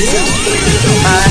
I.